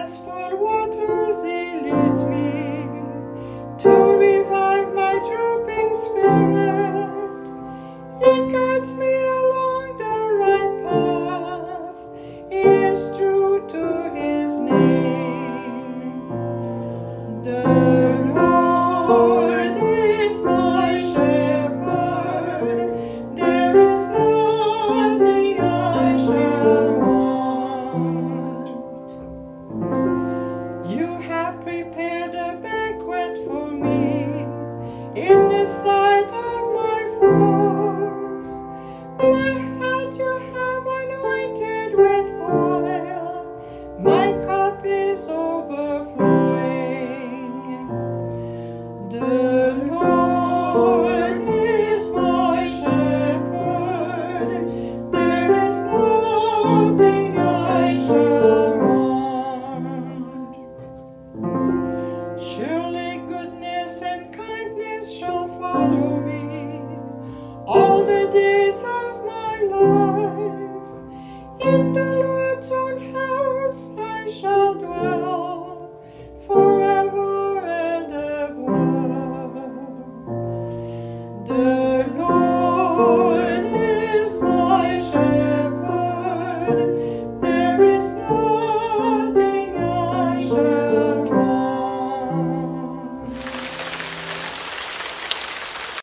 as for follow me all the days of my life. In the Lord's own house I shall dwell forever and ever. The Lord.